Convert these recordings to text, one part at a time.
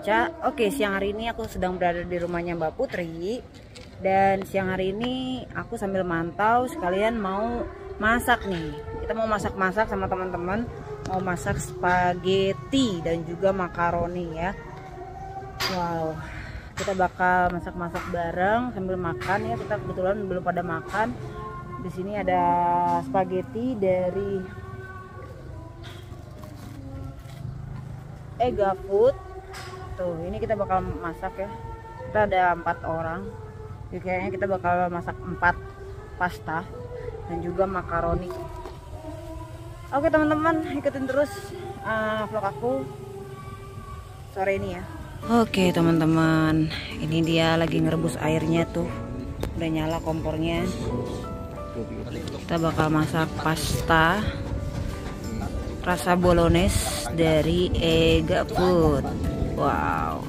Koeca. Oke, siang hari ini aku sedang berada di rumahnya Mbak Putri. Dan siang hari ini aku sambil mantau sekalian mau masak nih. Kita mau masak-masak sama teman-teman. Mau masak spaghetti dan juga makaroni ya. Wow. Kita bakal masak-masak bareng sambil makan ya. Kita kebetulan belum pada makan. Di sini ada spaghetti dari Ega Food. Tuh, ini kita bakal masak ya. Kita ada empat orang. Jadi kayaknya kita bakal masak empat pasta dan juga makaroni. Oke teman-teman, ikutin terus uh, vlog aku sore ini ya. Oke teman-teman, ini dia lagi ngerebus airnya tuh. Udah nyala kompornya. Kita bakal masak pasta rasa bolognese dari Ega Food. Wow.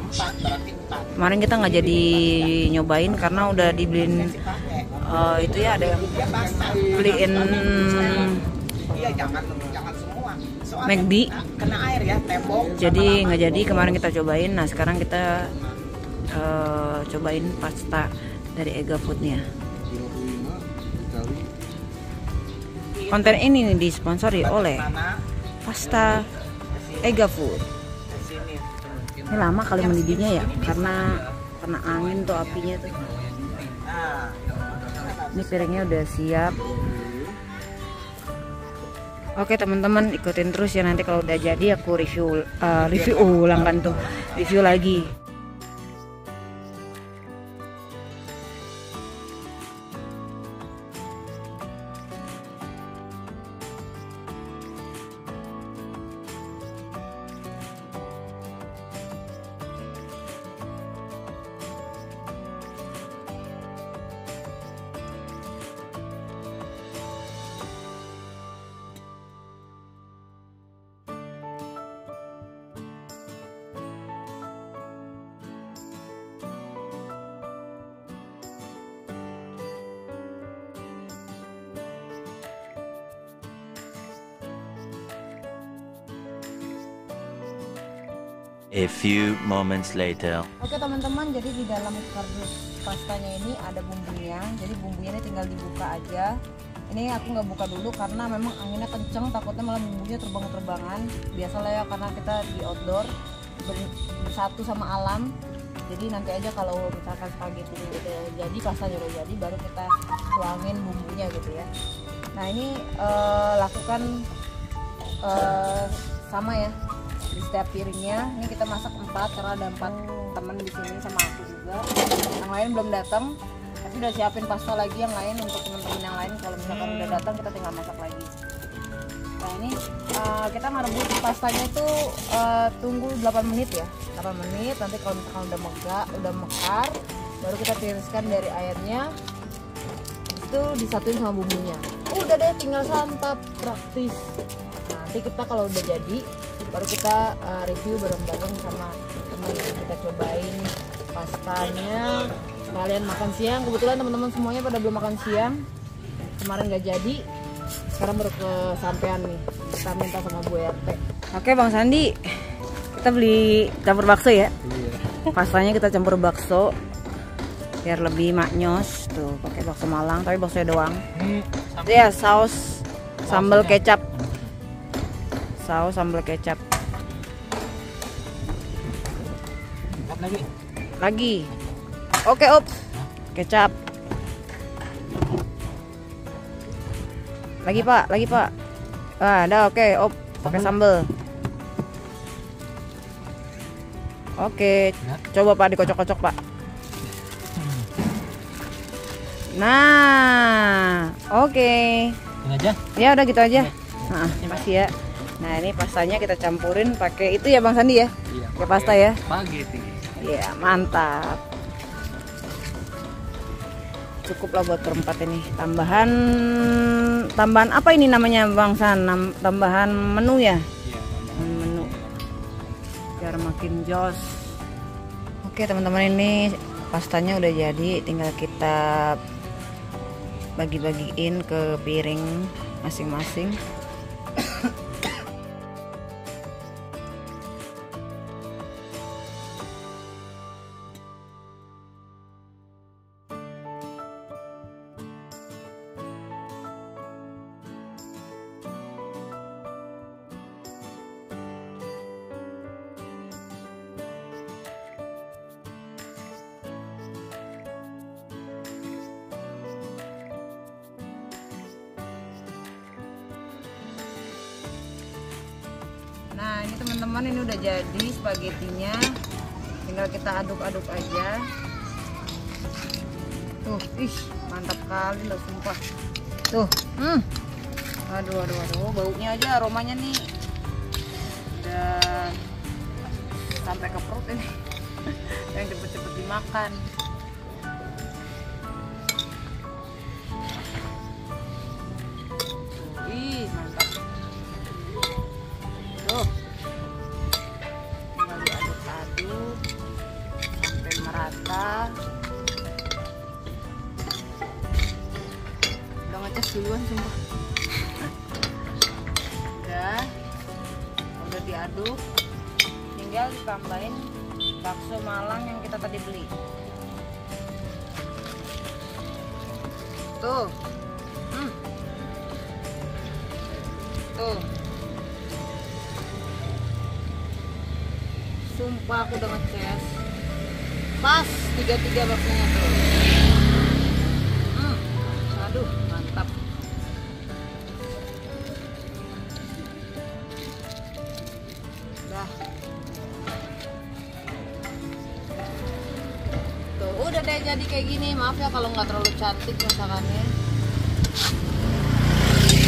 Kemarin kita nggak jadi nyobain karena udah dibeliin uh, itu ya ada yang beliin McD. Jadi nggak jadi kemarin kita cobain. Nah sekarang kita uh, cobain pasta dari Ega Foodnya. Konten ini disponsori oleh pasta Ega Food. Ini lama kali mendidihnya ya, karena kena angin tuh apinya tuh. Ini piringnya udah siap. Oke teman-teman ikutin terus ya nanti kalau udah jadi aku review uh, review ulang kan tuh review lagi. A few moments later. Oke teman-teman, jadi di dalam kardus pastanya ini ada bumbunya. Jadi bumbunya ini tinggal dibuka aja. Ini aku nggak buka dulu karena memang anginnya kenceng, takutnya malah bumbunya terbang-terbangan. Biasalah ya karena kita di outdoor bersatu sama alam. Jadi nanti aja kalau misalkan spaghetti udah jadi, pastanya udah jadi, baru kita tuangin bumbunya gitu ya. Nah ini uh, lakukan uh, sama ya di setiap piringnya. Ini kita masak empat karena ada empat teman di sini sama aku juga. Yang lain belum datang tapi udah siapin pasta lagi yang lain untuk teman-teman yang lain. Kalau misalkan udah datang kita tinggal masak lagi. Nah ini uh, kita merebus pastanya itu uh, tunggu 8 menit ya. 8 menit nanti kalau misalkan udah megah udah mekar baru kita tiriskan dari airnya. Itu disatuin sama bumbunya. Udah deh tinggal santap praktis. Nanti kita kalau udah jadi baru kita uh, review bareng-bareng sama teman kita cobain pastanya. Kalian makan siang. Kebetulan teman-teman semuanya pada belum makan siang. Kemarin gak jadi. Sekarang baru kesampean nih. Kita minta sama Bu RT oke Bang Sandi. Kita beli campur bakso ya? Pastanya kita campur bakso. Biar lebih maknyos. Tuh pakai bakso Malang. Tapi bakso doang. Ya saus sambal kecap saus sambal kecap. Lagi? Lagi. Oke op. Kecap. Lagi pak. Lagi pak. Ah ada. Oke op. Pakai sambal. Oke. Coba pak dikocok-kocok pak. Nah. Oke. Aja. Ya udah gitu aja. Nah, makasih ya nah ini pastanya kita campurin pakai itu ya bang Sandi ya? Iya pakai pasta ya? spaghetti. Iya mantap. Cukup lah buat berempat ini. Tambahan tambahan apa ini namanya bang San? Tambahan menu ya? Iya Tambahan menu. Biar makin jos. Oke teman-teman ini pastanya udah jadi. Tinggal kita bagi-bagiin ke piring masing-masing Nah ini teman-teman ini udah jadi spagettinya. Tinggal kita aduk-aduk aja. Tuh, ih mantap kali loh sumpah. Tuh, hmm. Aduh, aduh, aduh, baunya aja aromanya nih. Udah sampai ke perut ini. Yang cepet-cepet dimakan. Ih, mantap. Merata. Udah ngecas duluan sumpah. Udah. Udah diaduk. Tinggal ditambahin bakso Malang yang kita tadi beli. Tuh. Hmm. Tuh. Sumpah aku udah ngeces. Pas tiga-tiga baksonya tuh. Hmm. Aduh, mantap. Dah. Tuh, udah deh jadi kayak gini. Maaf ya kalau nggak terlalu cantik masakannya.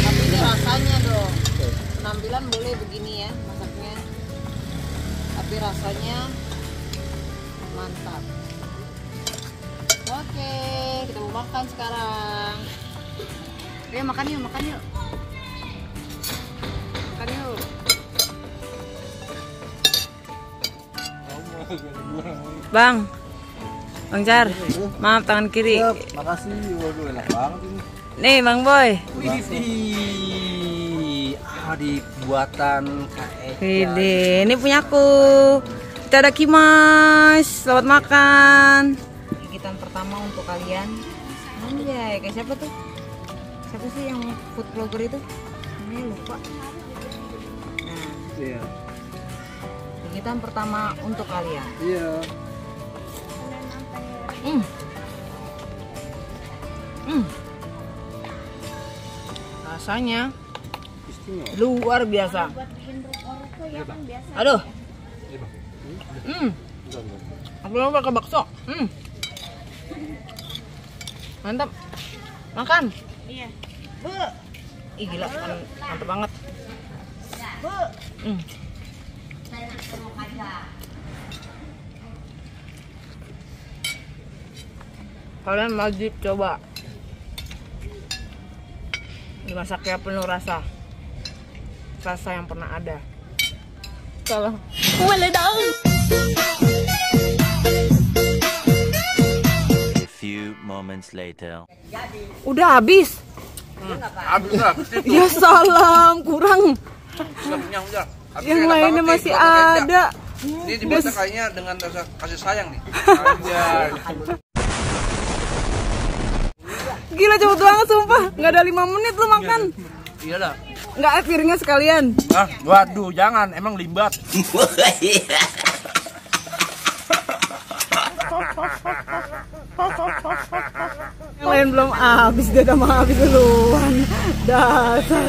Tapi ini rasanya dong. Penampilan boleh begini ya masaknya. Tapi rasanya mantap. Oke, kita mau makan sekarang. Ayo makan yuk, makan yuk. Makan yuk. Bang, Bang Jar, maaf tangan kiri. makasih. Waduh, enak banget ini. Nih Bang Boy. Widih. Ah, di buatan KE. Widi, ini punyaku. Kita ada kimas. Selamat makan. Gigitan pertama untuk kalian. Anjay, kayak siapa tuh? Siapa sih yang food vlogger itu? Ini lupa. Nah, Iya. gigitan pertama untuk kalian. Iya. Hmm. Hmm. Rasanya Istimewa. luar biasa. Aduh. Hmm. Aku mau pakai bakso. Hmm. Mantap. Makan. Iya. Ih gila, man- mantap banget. Hmm. Kalian wajib coba. Dimasaknya penuh rasa. Rasa yang pernah ada. Kalau A moments later. udah habis. Habis lah, Ya salam, kurang. udah. Habis Yang lainnya masih ada. Ini dibuatnya kayaknya dengan rasa kasih sayang nih. Gila cepet banget sumpah. Nggak ada lima menit lu makan. Iya dah. Nggak piringnya sekalian. Ah, waduh, jangan, emang limbat. Yang lain belum habis, dia udah mau habis duluan. Dasar.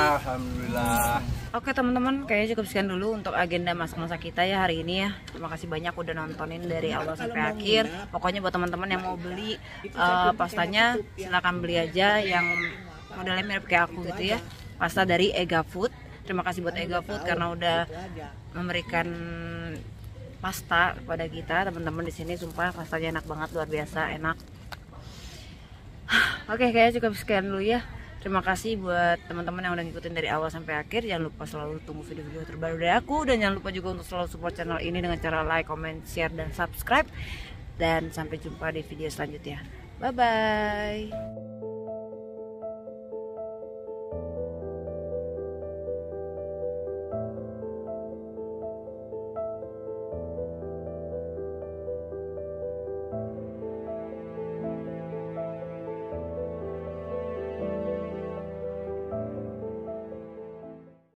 Alhamdulillah. Oke teman-teman, kayaknya cukup sekian dulu untuk agenda masak-masak kita ya hari ini ya. Terima kasih banyak udah nontonin dari awal sampai akhir. Pokoknya buat teman-teman yang mau beli eh, pastanya silahkan beli aja yang modelnya mirip kayak aku gitu ya. Pasta dari Ega Food. Terima kasih buat Ega Food karena udah memberikan pasta kepada kita teman-teman di sini. Sumpah pastanya enak banget luar biasa enak. Oke, kayaknya cukup sekian dulu ya. Terima kasih buat teman-teman yang udah ngikutin dari awal sampai akhir. Jangan lupa selalu tunggu video-video terbaru dari aku dan jangan lupa juga untuk selalu support channel ini dengan cara like, comment, share dan subscribe. Dan sampai jumpa di video selanjutnya. Bye bye.